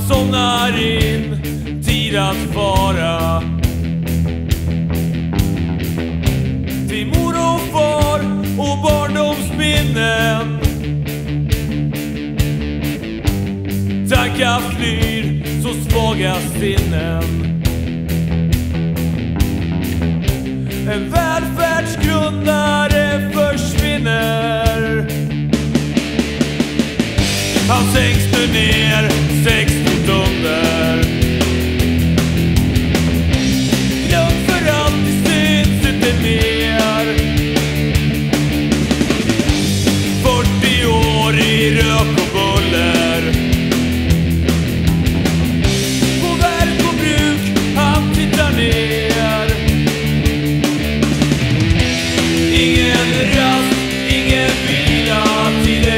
somnar in, tid att fara. Till mor och far och barndomsminnen. Tankar flyr så svaga sinnen. En välfärdsgrundare försvinner. Han sänks nu ner Sevilla, Tide